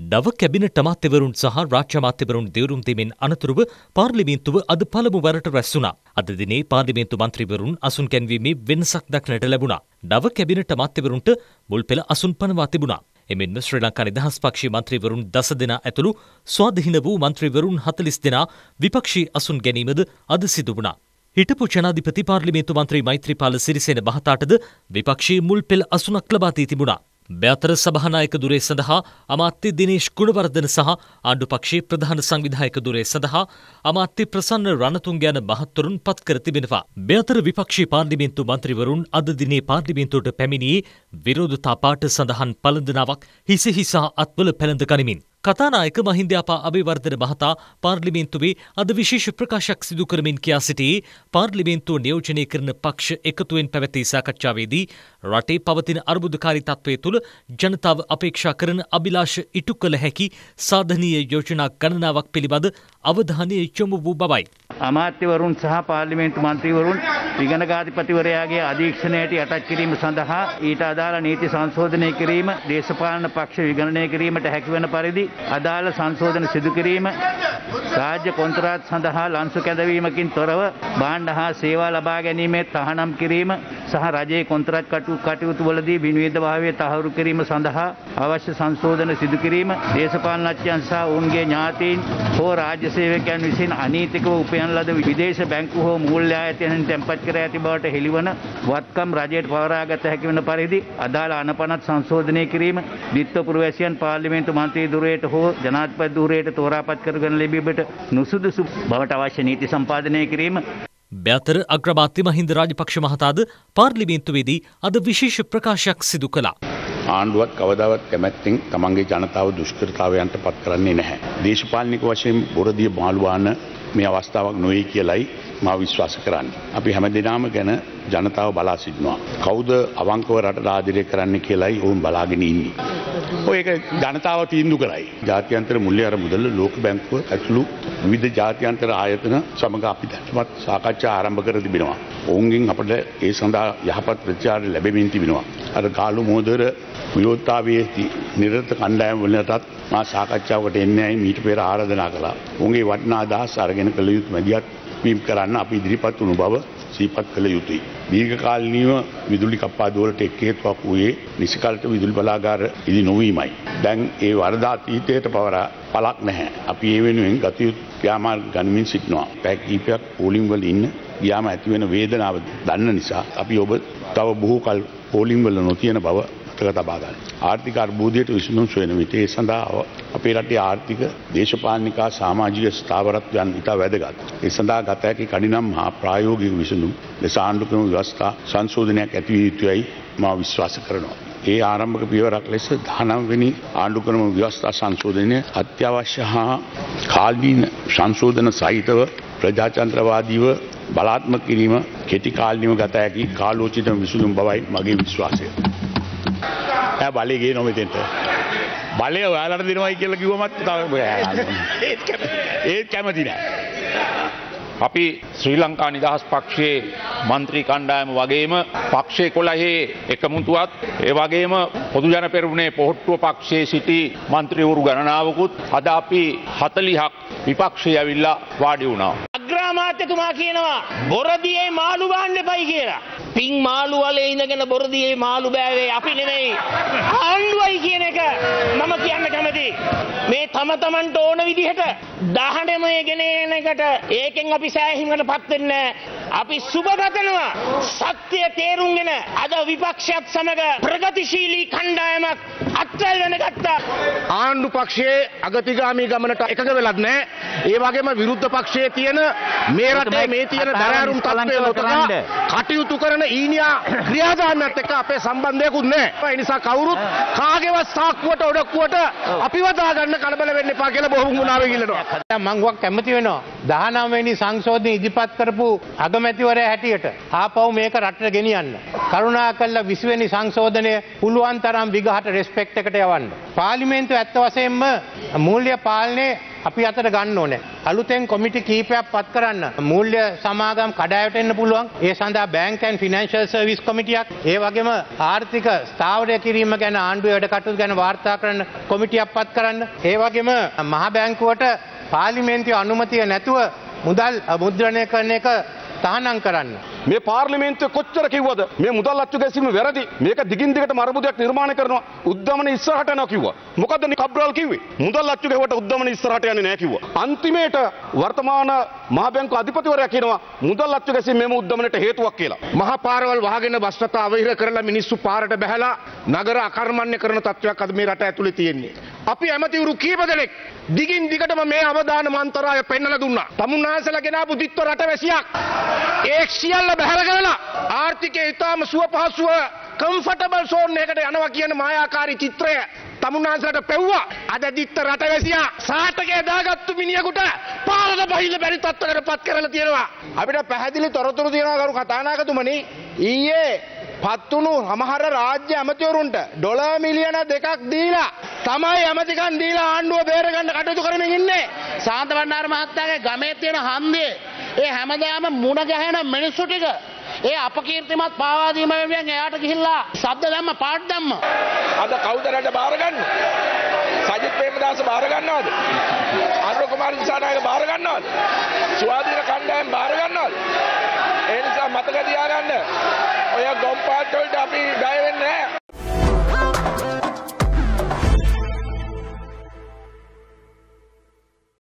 නව කැබිනට අමාත්‍යවරුන් සහ රාජ්‍ය අමාත්‍යවරුන් දෙවරුම් දෙමින් අනතුරුව පාර්ලිමේන්තුව අද පළමු වරට රැස් වුණා. අද දිනේ පාර්ලිමේන්තු මන්ත්‍රීවරුන් අසුන් කැන්වීමේ වෙනසක් දක්නට ලැබුණා. නව කැබිනට අමාත්‍යවරුන්ට මුල් පෙළ අසුන් පනවා තිබුණා. එමෙන්ම ශ්‍රී ලංකා නිදහස් පක්ෂී මන්ත්‍රීවරුන් දස දෙනා ඇතුළු ස්වාධීන වූ මන්ත්‍රීවරුන් හතලිස් දෙනා විපක්ෂී අසුන් ගැනීමද අද සිදු වුණා. හිටපු ජනාධිපති පාර්ලිමේන්තු මන්ත්‍රී මෛත්‍රීපාල සිරිසේන මහතාටද විපක්ෂී මුල් පෙළ අසුනක් ලබා දී තිබුණා. බ්‍යතර සභානායක දුරේ සඳහා අමාත්‍ය දිනේශ් ගුණවර්ධන සහ ආණ්ඩුපක්ෂයේ ප්‍රධාන සංවිධායක දුරේ සඳහා අමාත්‍ය ප්‍රසන්න රණතුංග යන මහත්වරුන් පත් කර තිබෙනවා. බ්‍යතර විපක්ෂී පාර්ලිමේන්තු මන්ත්‍රීවරුන් අද දිනේ පාර්ලිමේන්තුවට පැමිණියේ විරෝධතා පාට සඳහන් පළඳනාවක් හිස හිසා අත්වල පැළඳ ගනිමින්. කතානායක මහින්දයාපා අභිවර්ධන මහතා පාර්ලිමේන්තුවේ අද විශේෂ ප්‍රකාශයක් සිදු කරමින් කියා සිටියේ පාර්ලිමේන්තුව නියෝජනය කරන පක්ෂ එකතුවෙන් පැවැති සාකච්ඡාවේදී රටේ පවතින අර්බුදකාරී තත්ත්වය තුළ ජනතාව අපේක්ෂා කරන අභිලාෂ ඉටු කළ හැකි සාධනීය යෝජනා ගණනාවක් පිළිබඳ අවධානය යොමු වූ බවයි. අමාත්‍යවරුන් සහ පාර්ලිමේන්තු මන්ත්‍රීවරුන් විගණකාධිපතිවරයාගේ අධීක්ෂණයට යටත් කිරීම සඳහා ඊට අදාළ නීති සංශෝධනය කිරීම දේශපාලන පක්ෂ විගණනය කිරීමට හැකිවන පරිදි අදාළ සංශෝධන සිදු කිරීම රාජ්‍ය කොන්ත්‍රාත් සඳහා ලන්සු කැදවීමකින් තොරව භාණ්ඩ හා සේවා ලබා ගැනීමේ තහනම් කිරීම සහ රජයේ කොන්ත්‍රාත් කටයුතු වලදී විනිවිදභාවය තහවුරු කිරීම සඳහා අවශ්‍ය සංශෝධන සිදු කිරීම දේශපාලනඥයන් සහ ඔවුන්ගේ ඥාතීන් හෝ රාජ්‍ය සේවකයන් විසින් අනීතිකව උපයන ලද විදේශ බැංකු හෝ මූල්‍ය ආයතනයන් තැන්පත් කර ඇති බවට හෙළිවන වත්කම් රජයට පවරාගත හැකි වන පරිදි අදාළ අනපනත් සංශෝධනය කිරීම දිත්ව පුරවැසියන් පාර්ලිමේන්තු මන්ත්‍රී දුරයට හෝ ජනාධිපති දුරයට තෝරාපත් කරගෙන ලැබීමට නුසුදුසු බවට අවශ්‍ය නීති සම්පාදනය කිරීම බ්‍යතර අග්‍රමාත්‍ය මහින්ද රාජපක්ෂ මහතාද පාර්ලිමේන්තුවේදී අද විශේෂ ප්‍රකාශයක් සිදු කළා. ආණ්ඩුවත් කවදාවත් කැමැත්තෙන් තමන්ගේ ජනතාව දුෂ්කරතාවයන්ට පත් කරන්නේ නැහැ. දේශපාලනික වශයෙන් බොරදිය මාළුවාන මේ අවස්ථාවක් නොවේ කියලයි මා විශ්වාස කරන්න. අපි හැම දෙනාම ගැන ජනතාව බලා සිටිනවා. කවුද අවංකව රට ආදරය කරන්න කියලයි ඔවුන් බලාගෙන ඉන්නේ. ඔය ඒක ජනතාව තීන්දු කරයි. ජාත්‍යන්තර මුල්‍ය අර මුදල ලෝක බැංකුව ඇතුළු විවිධ ජාත්‍යන්තර ආයතන සමග අපි දැනටමත් සාකච්ඡා ආරම්භ කර තිබෙනවා. ඔවුන්ගෙන් අපට ඒ සඳහා යහපත් ප්‍රතිචාර ලැබෙමින් තිබෙනවා. අර කාලු මෝදර විරෝධතාවයේ නිරත කණ්ඩායම් වලටත් මා සාකච්ඡාවකට එන්නේ ඇයි මීට පෙර ආරාධනා කළා. උන්ගේ වටිනා අදහස් අරගෙන කළ යුතු මැදිහත් වීම කරන්න අපි ඉදිරිපත් වුණු බව සීපත් කළ යුතුයි. දීර්ඝකාලීනව විදුලි කප්පාදුවලට එක් හේතුවක් වූයේ නිසිකල්ට විදුලි බලාගාර ඉදි නොවීමයි. දැන් ඒ වරද අතීතයට පවරා පලක් නැහැ. අපි ඒ වෙනුවෙන් ගත යුතු ක්‍රියාමාර්ග ගනිමින් සිටිනවා. පැය කිහිපයක් පෝලිම් වල ඉන්න ගියාම ඇතිවෙන වේදනාව දන්න නිසා අපි ඔබ තව බොහෝ කල් පෝලිම් වල නොතියන බව මතක තබා ගන්න. ආර්ථික අර්බුදයට විසඳුම් සොයන විට ඒ සඳහා අපේ රටේ ආර්ථික දේශපාලනිකා සමාජික ස්ථාවරත්වයන් ඉතා වැදගත්. ඒ සඳහා ගත හැකි කඩිනම් හා ප්‍රායෝගික විසඳුම් ලෙස ආණ්ඩුක්‍රම ව්‍යවස්ථා සංශෝධනයක් ඇති විය යුතුයයි මා විශ්වාස කරනවා. ඒ ආරම්භක පියවරක් ලෙස දහනම්වෙනි ආණ්ඩුක්‍රම ව්‍යවස්ථා සංශෝධනය අත්‍යවශ්‍ය හා කාලීන සංශෝධන සහිතව ප්‍රජාතන්ත්‍රවාදීව බලාත්මක කිරීම කෙටි කාලීනව ගත හැකි කාලෝචිත විසඳුම් බවයි මගේ විශ්වාසය. ෑ බලයගේ නොමතෙන්ට. බලය ඔයාලට දෙනවයි කියලා කිව්වමත් ඒත් කැමති නෑ. අපි ශ්‍රී ලංකා නිදහස් පක්ෂයේ මන්ත්‍රී කණ්ඩායම වගේම පක්ෂය කොළහේ එකමුතුවත් ඒ වගේම පොදු ජන පෙරමුණේ පොහොට්ටුව පක්ෂයේ සිටි මන්ත්‍රීවරු ගණනාවකුත් අද අපි හතලිහක් විපක්ෂය ඇවිල්ලා වාඩි වුණා. අග්‍රාමාත්‍යතුමා කියනවා බොරදියේ මාළු බාන්න එපයි කියලා. පින් මාළු වලේ ඉඳගෙන බොරදියේ මාළු බෑවේ අපි නෙමෙයි. ආණ්ඩුවයි කියන එක මම කියන්න කැමති. මේ තම තමන්ට ඕන විදිහට දහඩමය ගෙන එන එකට ඒකෙන් අපි සෑහීමකට පත් වෙන්නේ අපි සුබගතනවා. සත්‍ය තේරුම්ගෙන අද විපක්ෂයත් සමග ප්‍රගතිශීලී කණ්ඩායමක් අත්වැල් වෙන ගත්තා. ආණ්ඩු පක්ෂයේ අගතිගාමී ගමනට එකඟ වෙලත් නැහැ. ඒ වගේම විරුද්ධ පක්ෂයේ තියෙන මේ රටේ මේ තියෙන දරෑරුම් තත්ත්වය නොතකා කටයුතු කරන ඊනියා ක්‍රියාදාමයත් එක්ක අපේ සම්බන්ධයකුත් නැහැ. ඒ නිසා කවුරුත් කාගේවත් සාක්කුවට ඔඩක්කුවට අපිව දාගන්න කලබල වෙන්න එපා කියලා බොහොම ගුණාවෙන් ඉල්ලනවා. මං වක් කැමති වෙනවා 19 වෙනි සංශෝධනය ඉදිරිපත් කරපු අගමැතිවරයා හැටියට ආපහු මේක රටට ගෙනියන්න. කරුණාකරලා 20 වෙනි සංශෝධනය පුළුවන් තරම් විගහට රෙස්පෙක්ට් එකට යවන්න. පාර්ලිමේන්තුව ඇත්ත වශයෙන්ම මූල්‍ය පාලනයේ අපි අතට ගන්න ඕනේ. අලුතෙන් කොමිටි කීපයක් පත් කරන්න. මූල්‍ය සමාගම් කඩායට එන්න පුළුවන්. ඒ සඳහා බැංක් ඇන් ෆිනන්ෂල් සර්විස් කොමිටියක්, ඒ වගේම ආර්ථික ස්ථාවරය කිරීම ගැන ආණ්ඩුවේ වැඩ කටයුතු ගැන වාර්තා කරන්න කොමිටියක් පත් කරන්න. ඒ වගේම මහ බැංකුවට පාර්ලිමේන්තුවේ අනුමැතිය නැතුව මුදල් මුද්‍රණය කරන එක තහනම් කරන්න. මේ පාර්ලිමේන්තුව කොච්චර කිව්වද? මේ මුදල් අච්චු ගැසීම වැරදි. මේක දිගින් දිගට මරබුදයක් නිර්මාණය කරනවා. උද්දමන ඉස්සරහට යනවා කිව්වා. මොකද්ද මේ කබ්‍රල් කිව්වේ? මුදල් අච්චු ගැහුවට උද්දමන ඉස්සරහට යන්නේ නැහැ කිව්වා. අන්තිමේට වර්තමාන මහ බැංකු අධිපතිවරයා කියනවා මුදල් අච්චු ගැසීම මෙම උද්දමනට හේතුවක් කියලා. මහා පාරවල් වහගෙන බස් රථ අවහිර කරලා මිනිස්සු පාරට බැහැලා නගර අකර්මණ්‍ය කරන තත්ත්වයක් අද මේ රට ඇතුලේ තියෙන්නේ. අපි ඇමතිවරු කීප දෙනෙක් දිගින් දිගටම මේ අවදාන මන්තරාය පෙන්නලා දුන්නා. තමුන්නාන්සලා ගෙනාපු දිත්ව රටවැසියක්. ඒ සියල්ල බැහැර කරලා ආර්ථිකය ඉතාම සුව පහසුව කම්ෆර්ටබල් සෝන් එකකට යනවා කියන මායාකාරී චිත්‍රය තමුන්නාන්සලට පෙව්වා. අද දිත්ත රටවැසියා සාටකේ දාගත්තු මිනිහෙකුට පාරට බහින්න බැරි තත්ත්වයකට පත් කරලා තියෙනවා. අපිට පැහැදිලි තොරතුරු තියෙනවා කරු කතානායකතුමනි. ඊයේ පත්වුණු හමහර රාජ්‍ය ඇමතිවරුන්ට ඩොල මිලියන දෙකක් දීලා තමයි ඇමතිකන් දීලා ආණ්ඩුව බේරගන්න කටයුතු කරමින් ඉන්නේ. සාන්ත වන්නාර මහත්තයාගේ ගමේ තියෙන හන්දියේ ඒ හැමදාම මුණ ගැහෙන මිනිස්සු ටික ඒ අපකීර්තිමත් පාවා දීම වෙනුවෙන් එයාට ගිහිල්ලා ශබ්ද දැම්ම පාට දැම්ම. අද කවුද රට බාර ගන්න? සජිත් ප්‍රේමදාස බාර ගන්නවද? අනුර කුමාර දිසානායක බාර ගන්නවද? ස්වාධීන කණ්ඩායම් බාර ගන්නවද? ඒ නිසා මතක තියාගන්න. ඔය ගොම්පාට්ටොල්ට අපි ගයවෙන්නේ නැහැ.